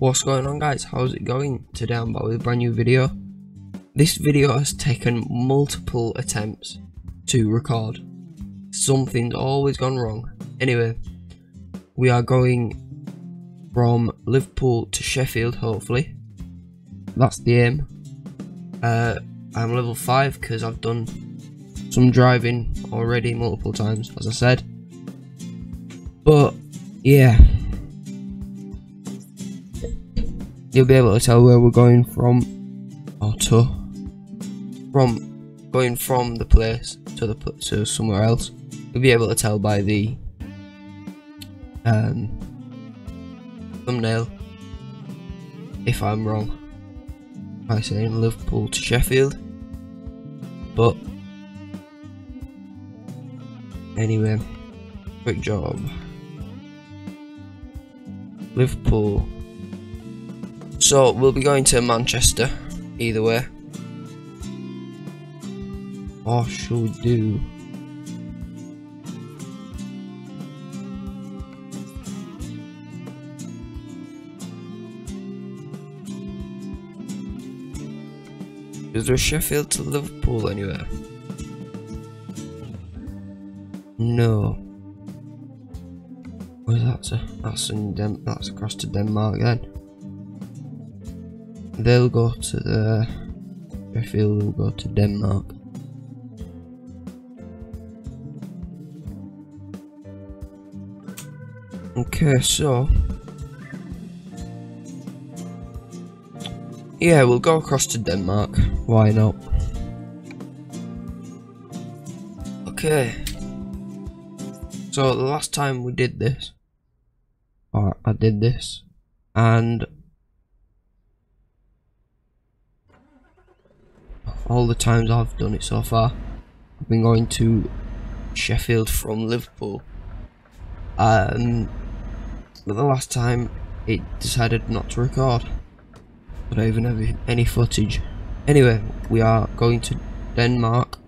What's going on guys, how's it going? Today I'm back with a brand new video. This video has taken multiple attempts to record. Something's always gone wrong. Anyway, we are going from Liverpool to Sheffield hopefully. That's the aim. Uh, I'm level 5 because I've done some driving already multiple times as I said. But yeah, you'll be able to tell where we're going from or to from going from the place to the to somewhere else. You'll be able to tell by the um, thumbnail if I'm wrong by saying Liverpool to Sheffield. But anyway quick job. Liverpool so we'll be going to Manchester, either way. Or should we do? Is there Sheffield to Liverpool anywhere? No. Well, that's a that's in Dem that's across to Denmark then they'll go to the Sheffield will go to Denmark. Okay, so yeah, we'll go across to Denmark. Why not? Okay. So the last time we did this, or I did this, and all the times I've done it so far. I've been going to Sheffield from Liverpool. Um, but the last time it decided not to record. But I don't even have any footage. Anyway, we are going to Denmark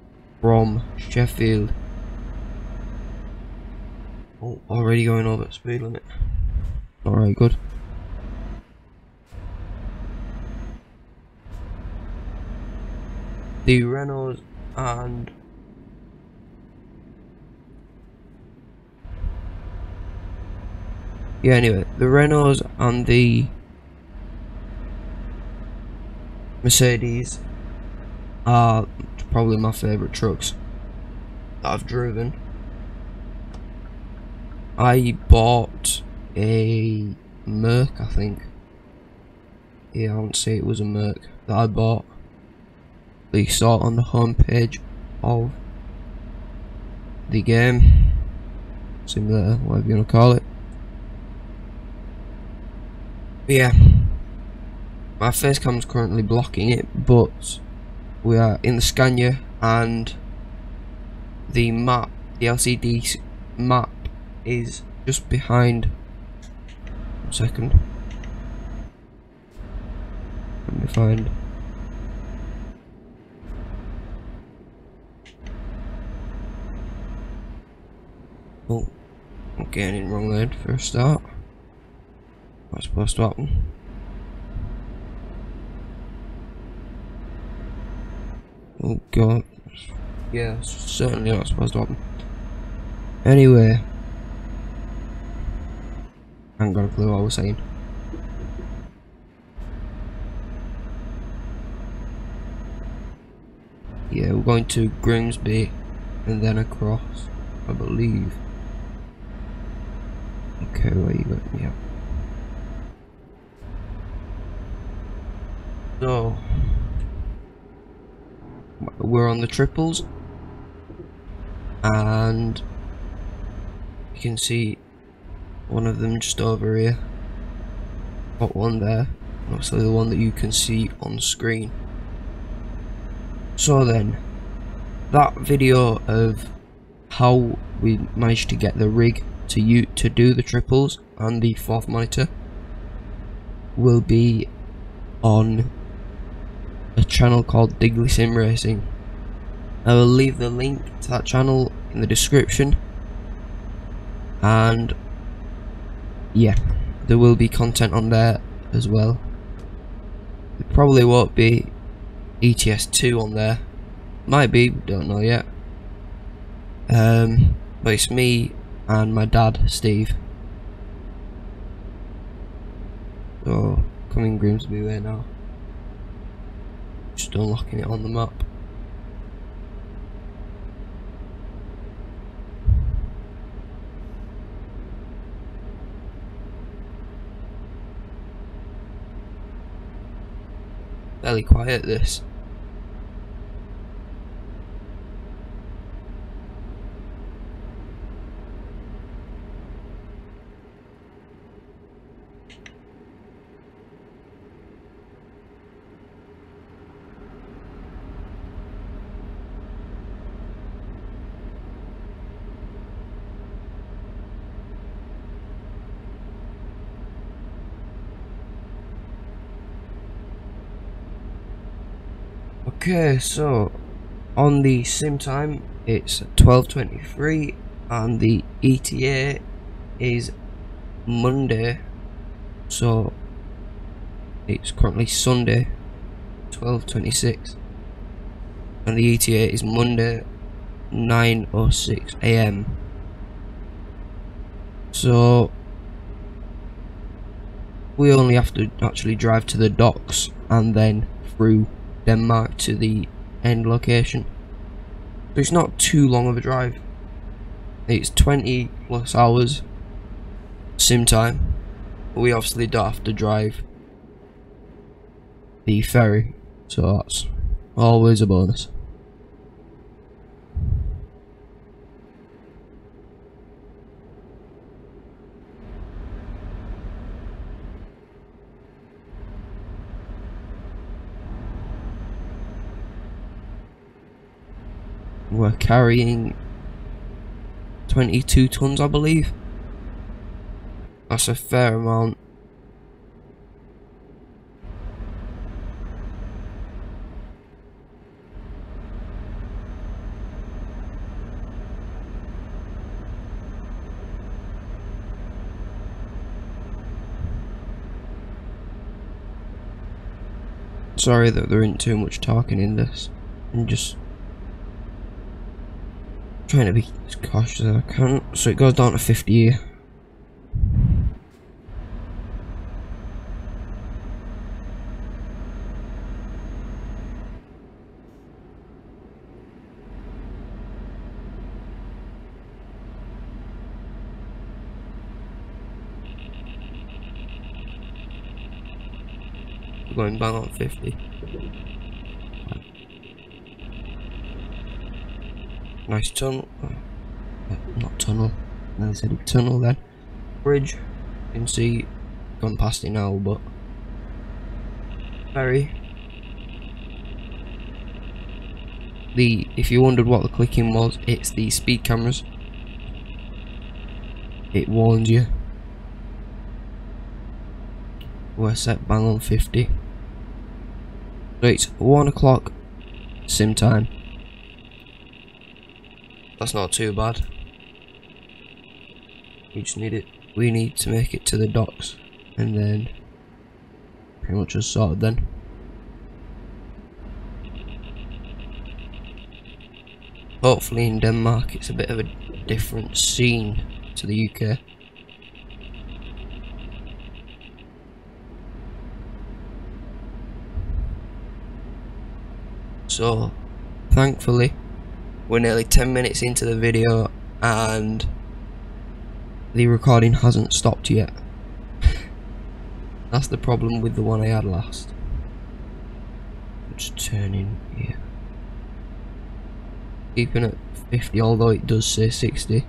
from Sheffield. Oh, already going over the speed limit. Alright, good. The Renault and yeah anyway the Renaults and the Mercedes are probably my favourite trucks that I've driven. I bought a Merc I think. Yeah I won't say it was a Merc that I bought you saw on the homepage of the game simulator whatever you want to call it. But yeah my face is currently blocking it but we are in the Scania and the map the LCD map is just behind. One second. Let me find Oh, I'm getting in wrong lane for a start. What's supposed to happen? Oh god. Yeah, certainly not supposed to happen. Anyway. I haven't got a clue what I was saying. Yeah, we're going to Grimsby and then across, I believe. Okay, where you got up? So we're on the triples. And you can see one of them just over here. Got one there. Obviously the one that you can see on screen. So then that video of how we managed to get the rig to you to do the triples and the fourth monitor will be on a channel called Digley Sim Racing. I will leave the link to that channel in the description and yeah there will be content on there as well. It probably won't be ETS2 on there. Might be, don't know yet. Um, but it's me and my dad, Steve. So, coming Grimsby way now. Just unlocking it on the map. Fairly quiet this. Okay, so on the sim time it's 12.23 and the ETA is Monday. So it's currently Sunday 12.26 and the ETA is Monday 9.06 am so we only have to actually drive to the docks and then through Denmark to the end location. So it's not too long of a drive. It's 20 plus hours sim time. We obviously don't have to drive the ferry. So that's always a bonus. We're carrying 22 tons I believe that's a fair amount Sorry that there isn't too much talking in this. I'm just trying to be as cautious as I can. So it goes down to 50 We're going bang on 50. Nice tunnel. Uh, not tunnel. I said tunnel then. Bridge. You can see gone past it now, but very. The if you wondered what the clicking was, it's the speed cameras. It warns you. We're set bang on 50. So it's 1 o'clock sim time. That's not too bad. We just need it. We need to make it to the docks, and then pretty much just sorted then. Hopefully in Denmark it's a bit of a different scene to the UK. So, thankfully, we're nearly 10 minutes into the video and the recording hasn't stopped yet. That's the problem with the one I had last. Just turning here. Keeping it 50 although it does say 60.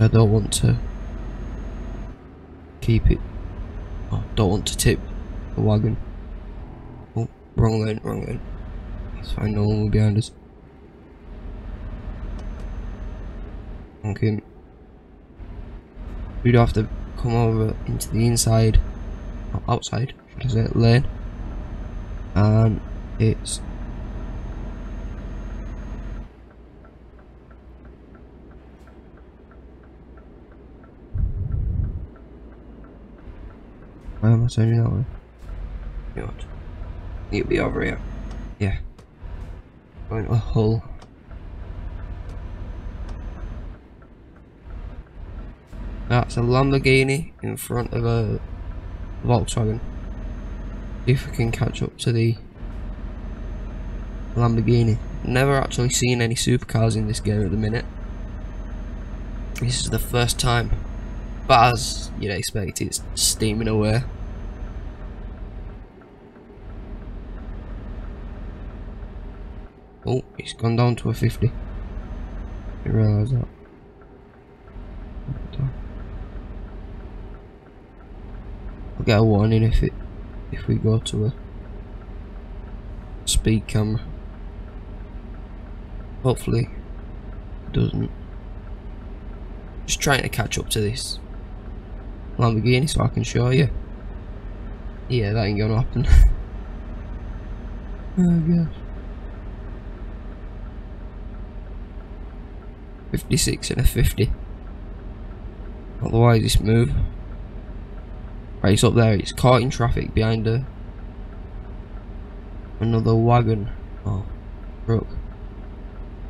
I don't want to keep it. Oh, don't want to tip the wagon. Oh, wrong lane, wrong lane. Fine, no one behind us. Okay. We'd have to come over into the inside, or outside, should I say, lane. And it's Why am I turning that way? You know what? To be over here. Yeah. Going to a Hull. That's a Lamborghini in front of a Volkswagen. If we can catch up to the Lamborghini. Never actually seen any supercars in this game at the minute. This is the first time. But as you'd expect, it's steaming away. Oh, it's gone down to a 50. You realise that. Get a warning if it if we go to a speed camera. Hopefully doesn't. Just trying to catch up to this Lamborghini so I can show you. Yeah, that ain't gonna happen. oh gosh. 56 and a 50. Otherwise it's move. Right, it's up there, it's caught in traffic behind a another wagon or truck.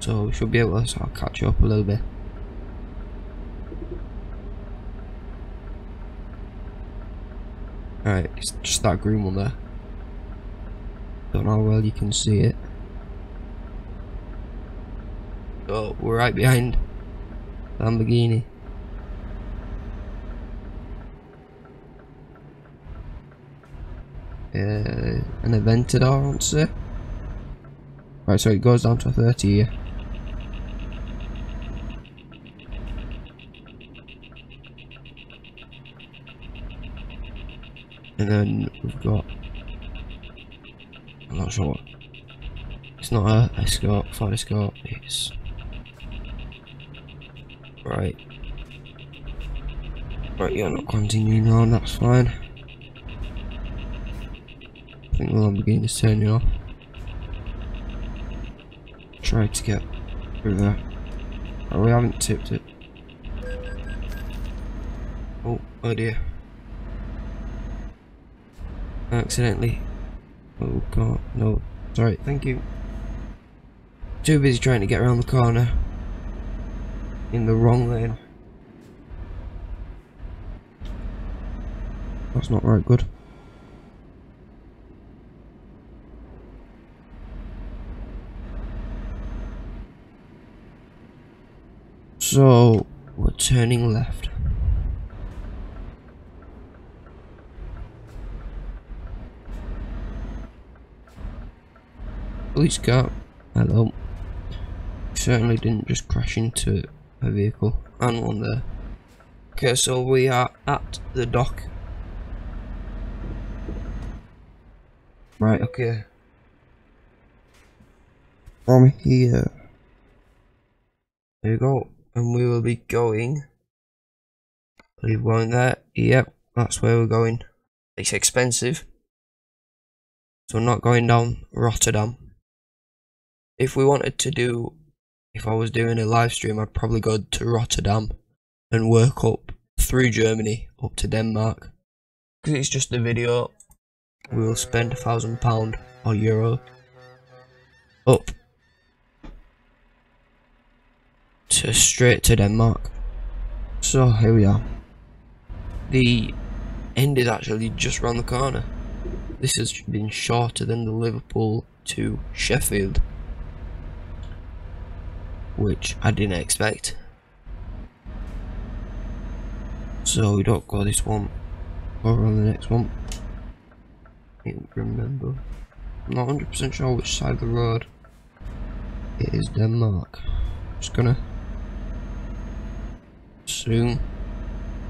So we should be able to sort of catch up a little bit. Alright, it's just that green one there. Don't know how well you can see it. Oh, we're right behind Lamborghini. Uh, an I want to say. Right, so it goes down to 30 here. And then we've got... I'm not sure. It's not a Escort, Ford Escort, it's... Right. Right, you're not continuing on, that's fine. Think the Lamborghini's turning off. Try to get through there. Oh, we haven't tipped it. Oh, oh dear. Accidentally. Oh god, no. Sorry, thank you. Too busy trying to get around the corner in the wrong lane. That's not right good. So, we're turning left. Police car. Hello. Certainly didn't just crash into a vehicle and one there. Okay, so we are at the dock. Right, okay. From here. There you go. And we will be going. You going there? Yep, that's where we're going. It's expensive. So we're not going down Rotterdam. If we wanted to do if I was doing a live stream, I'd probably go to Rotterdam and work up through Germany up to Denmark. Because it's just a video, we will spend a thousand pound or euro up to straight to Denmark. So here we are. The end is actually just round the corner. This has been shorter than the Liverpool to Sheffield which I didn't expect. So we don't go this one, go on the next one. I can't remember. I'm not 100% sure which side of the road it is Denmark. Just gonna assume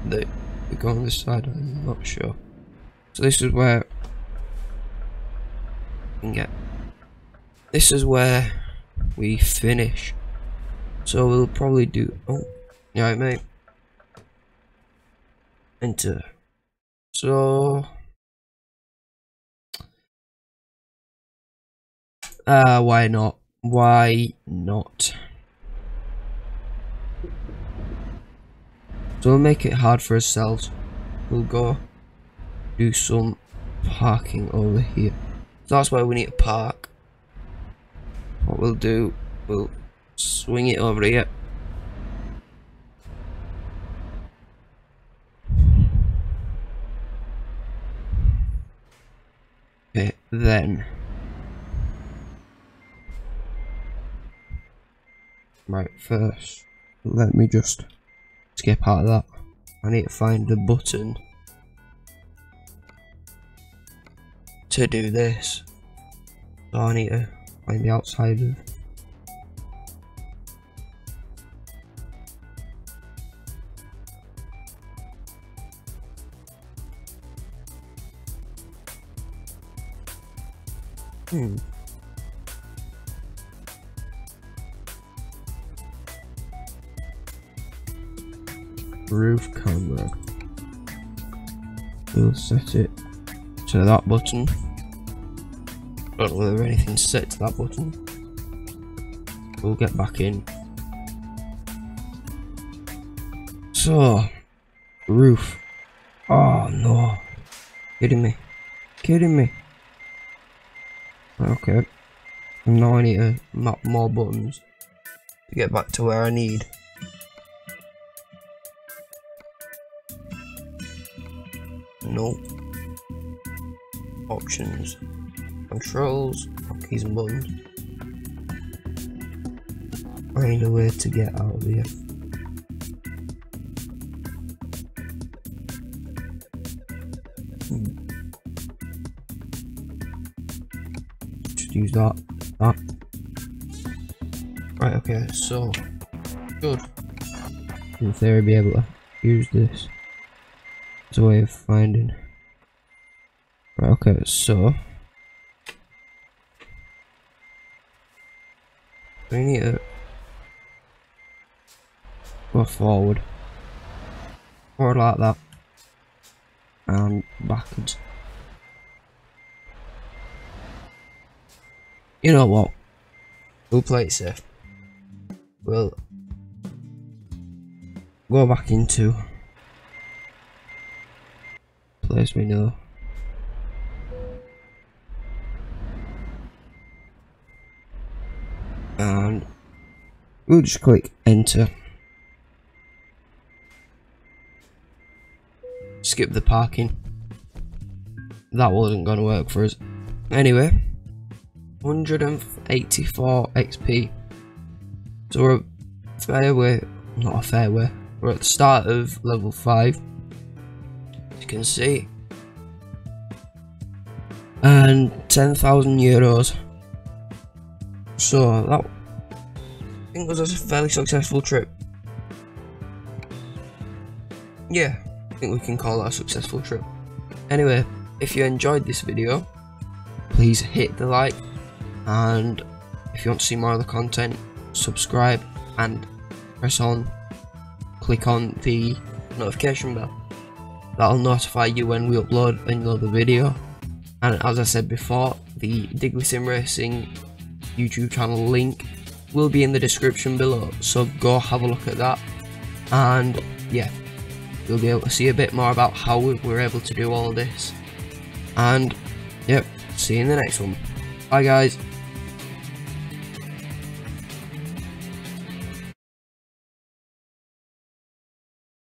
that we go on this side, I'm not sure. So this is where we can get this is where we finish so we'll probably do. Oh, yeah, mate. Enter. So. Uh, why not? Why not? We'll make it hard for ourselves. We'll go do some parking over here. So that's where we need to park. What we'll do, we'll swing it over here. Okay, then. Right, first, let me just skip out of that. I need to find the button to do this. So I need to find the outside of Hmm. Roof camera. We'll set it to that button. Oh. Don't know whether anything's set to that button. We'll get back in. So, roof. Oh no. Kidding me. Kidding me. Okay. Now I need to map more buttons to get back to where I need. Nope. Options. Controls. Keys and buttons. I need a way to get out of here. Hmm. Just use that. That. Right, okay, so. Good. In theory, be able to use this way of finding. Right, okay, so. We need to go forward. Or like that. And backwards. You know what? We'll play it safe. We'll go back into place we know. And we'll just click enter. Skip the parking. That wasn't gonna work for us. Anyway, 184 XP. So we're a fair way, not a fair way, we're at the start of level 5. Can see. And 10,000 euros. So that I think was a fairly successful trip. Yeah, I think we can call that a successful trip. Anyway, if you enjoyed this video, please hit the like and if you want to see more of the content, subscribe and press on, click on the notification bell. That'll notify you when we upload another video. And as I said before, the Digley Sim Racing YouTube channel link will be in the description below, so go have a look at that. And yeah, you'll be able to see a bit more about how we were able to do all this. And yep, see you in the next one. Bye guys.